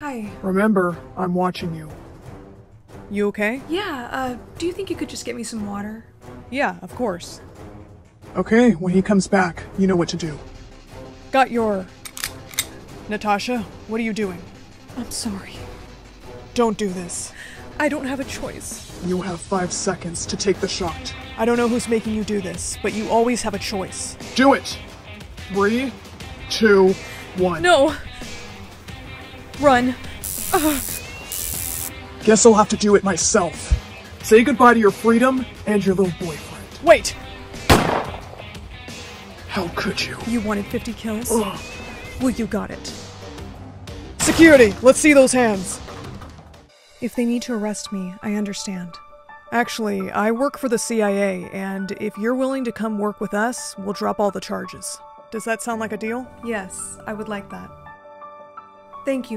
Hi. Remember, I'm watching you. You okay? Yeah, uh, do you think you could just get me some water? Yeah, of course. Okay, when he comes back, you know what to do. Got your. Natasha, what are you doing? I'm sorry. Don't do this. I don't have a choice. You have five seconds to take the shot. I don't know who's making you do this, but you always have a choice. Do it! Three, two, one. No! Run. Guess I'll have to do it myself. Say goodbye to your freedom and your little boyfriend. Wait! How could you? You wanted 50 kills? Ugh. Well, you got it. Security! Let's see those hands! If they need to arrest me, I understand. Actually, I work for the CIA, and if you're willing to come work with us, we'll drop all the charges. Does that sound like a deal? Yes, I would like that. Thank you.